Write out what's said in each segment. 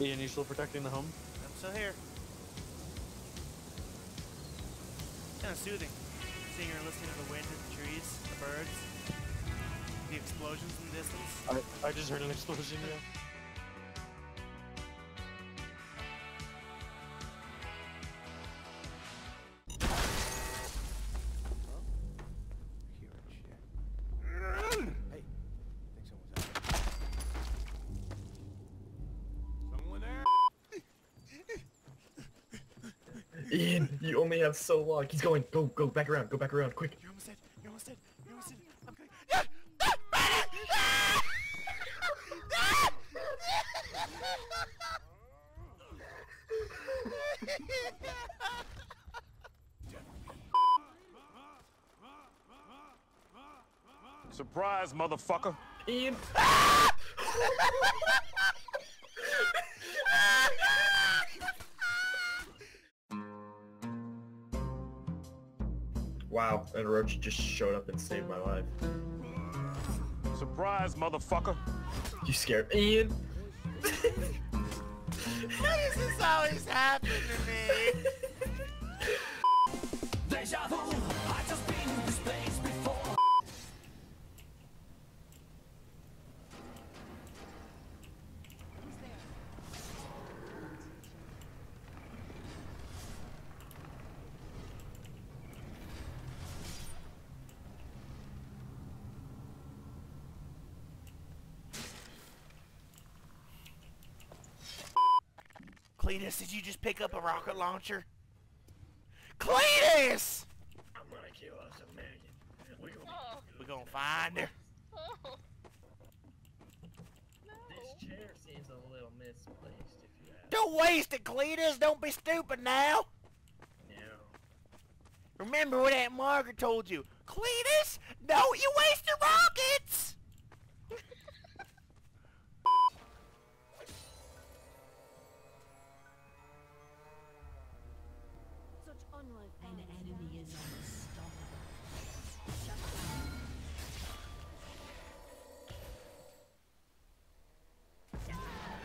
Ian, you still protecting the home? I'm still here. Kind of soothing. Seeing her listening to the wind in the trees, the birds, the explosions in the distance. I, I just heard an explosion, yeah. Ian, you only have so long. He's going. Go, go back around. Go back around, quick. You're almost dead. You're almost dead. You're almost dead. I'm coming. Yeah! Ah! Ah! Surprise, motherfucker. Ian. wow, and Roach just showed up and saved my life. Surprise, motherfucker. You scared Ian? Why does this always happen to me? Cletus, did you just pick up a rocket launcher? Cletus! I'm gonna kill us a million. We gonna Oh, We're gonna find her. oh. This chair seems a little misplaced if you ask. Don't waste it, Cletus! Don't be stupid now! No. Remember what Aunt Margaret told you. Cletus, don't you waste your rockets! An enemy is unstoppable. Shut down.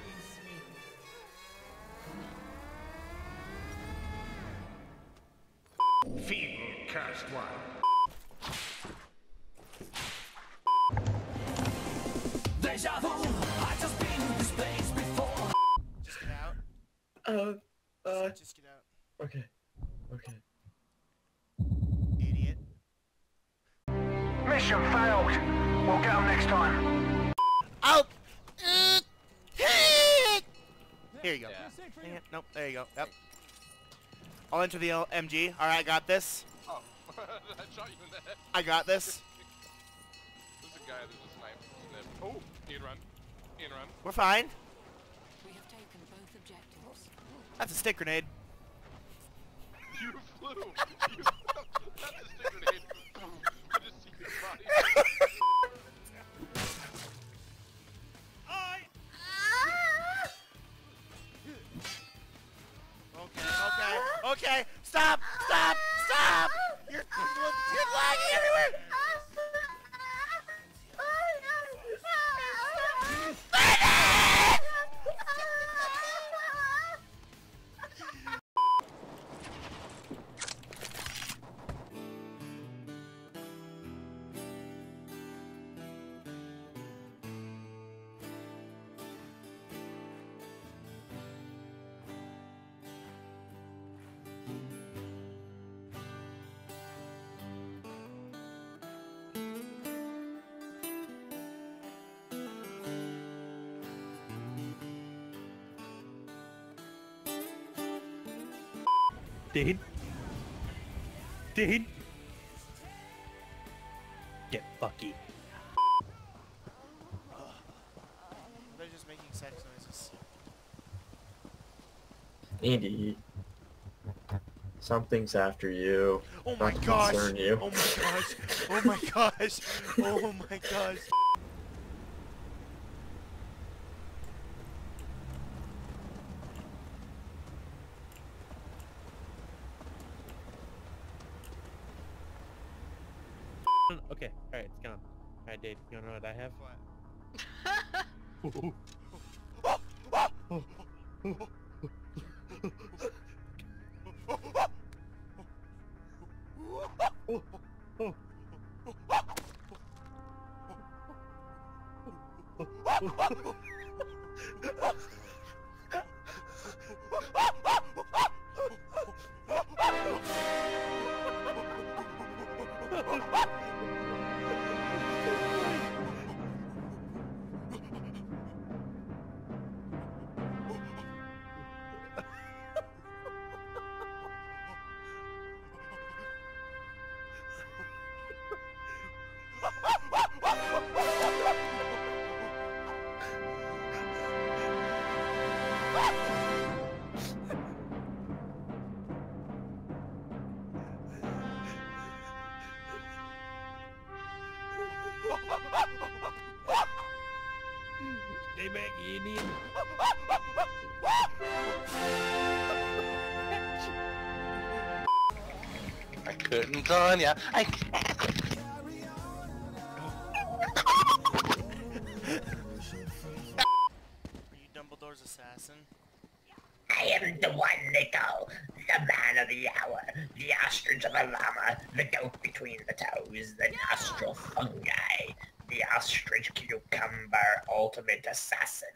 Enslaved. Feeble cast one. Deja vu, I just been in this place before. Just get out. Uh, uh, Just get Mission failed. We'll get them next time. Out! Uh, Here you go. Dang it. Nope, there you go. Yep. I'll enter the L MG. Alright, I got this. Oh, I shot you in the head. I got this. There's a guy there's a snipe. Snip. Oh, Ian run. Ian run. We're fine. We have taken both objectives. That's a stick grenade. You flew. You okay. Stop, stop, stop! You're, you're, you're lagging everywhere! Dade? Dade? Get fucky. They're just making sex noises. Andy. Something's after you. Oh my Not to gosh! concern you. Oh my gosh! Oh my gosh! Oh my gosh! Okay, alright, it's gone. Alright, Dade, you wanna know what I have? What? Oh, what? Stay back, you Indian. I couldn't on ya. I Are you Dumbledore's assassin? I am the one, Nico. The man of the hour. The ostrich of the llama. The goat between the toes. The nostril fungi. The ostrich cucumber ultimate assassin.